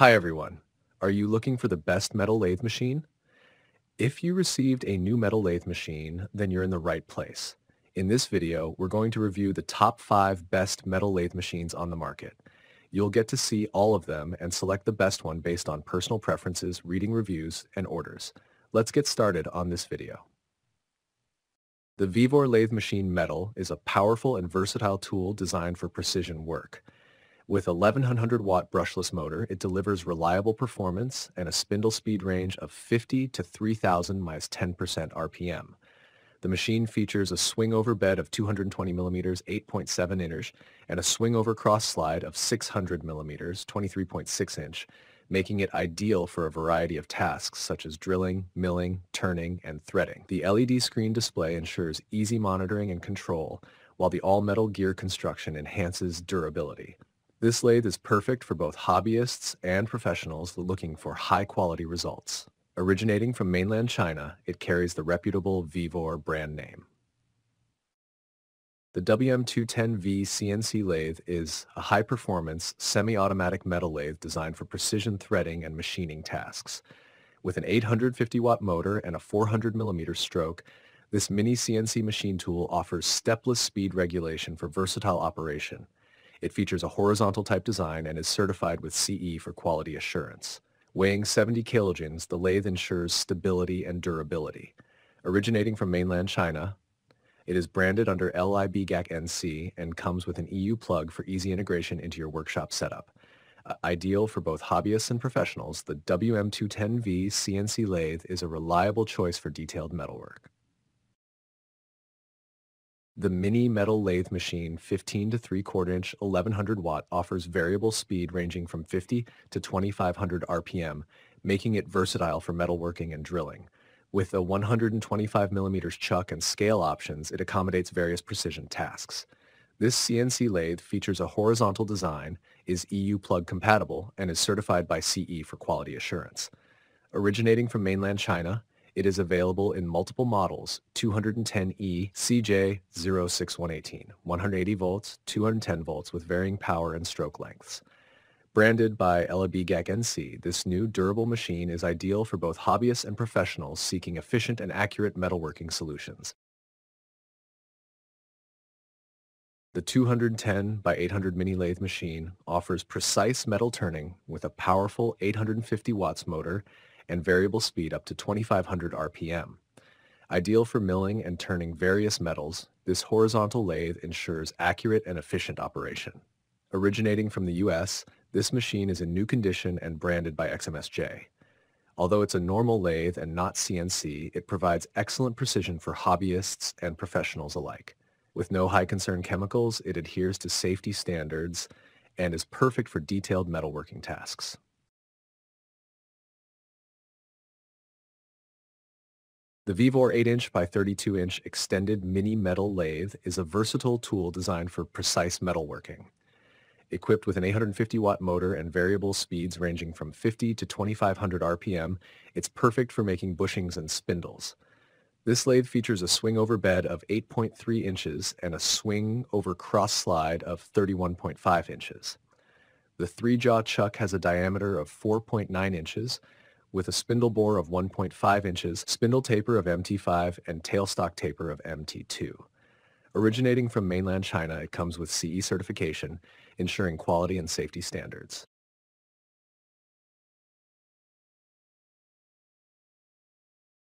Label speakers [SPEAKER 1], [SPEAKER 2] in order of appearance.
[SPEAKER 1] Hi everyone. Are you looking for the best metal lathe machine? If you received a new metal lathe machine, then you're in the right place. In this video, we're going to review the top 5 best metal lathe machines on the market. You'll get to see all of them and select the best one based on personal preferences, reading reviews, and orders. Let's get started on this video. The Vevor Lathe Machine Metal is a powerful and versatile tool designed for precision work. With a 1100 watt brushless motor, it delivers reliable performance and a spindle speed range of 50 to 3000 minus 10% RPM. The machine features a swing-over bed of 220 millimeters, 8.7 inch, and a swing-over cross slide of 600 millimeters, 23.6 inch, making it ideal for a variety of tasks such as drilling, milling, turning, and threading. The LED screen display ensures easy monitoring and control, while the all-metal gear construction enhances durability. This lathe is perfect for both hobbyists and professionals looking for high-quality results. Originating from mainland China, it carries the reputable Vevor brand name. The WM210V CNC lathe is a high-performance, semi-automatic metal lathe designed for precision threading and machining tasks. With an 850-watt motor and a 400mm stroke, this mini CNC machine tool offers stepless speed regulation for versatile operation. It features a horizontal type design and is certified with CE for quality assurance. Weighing 70 kilograms, the lathe ensures stability and durability. Originating from mainland China, it is branded under LIBGAC NC and comes with an EU plug for easy integration into your workshop setup. Uh, ideal for both hobbyists and professionals, the WM210V CNC lathe is a reliable choice for detailed metalwork. The Mini Metal Lathe Machine 15 to 3 quarter inch 1100 watt offers variable speed ranging from 50 to 2500 RPM, making it versatile for metalworking and drilling. With a 125 millimeters chuck and scale options, it accommodates various precision tasks. This CNC lathe features a horizontal design, is EU plug compatible, and is certified by CE for quality assurance. Originating from mainland China, it is available in multiple models, 210E CJ06118, 180 volts, 210 volts with varying power and stroke lengths. Branded by LIBGAC NC, this new durable machine is ideal for both hobbyists and professionals seeking efficient and accurate metalworking solutions. The 210 by 800 mini lathe machine offers precise metal turning with a powerful 850 watts motor and variable speed up to 2500 RPM. Ideal for milling and turning various metals, this horizontal lathe ensures accurate and efficient operation. Originating from the US, this machine is in new condition and branded by XMSJ. Although it's a normal lathe and not CNC, it provides excellent precision for hobbyists and professionals alike. With no high concern chemicals, it adheres to safety standards and is perfect for detailed metalworking tasks. The Vevor 8-inch by 32-inch extended mini metal lathe is a versatile tool designed for precise metalworking. Equipped with an 850-watt motor and variable speeds ranging from 50 to 2500 RPM, it's perfect for making bushings and spindles. This lathe features a swing-over bed of 8.3 inches and a swing-over cross slide of 31.5 inches. The three-jaw chuck has a diameter of 4.9 inches, with a spindle bore of 1.5 inches, spindle taper of MT5, and tailstock taper of MT2. Originating from mainland China, it comes with CE certification, ensuring quality and safety standards.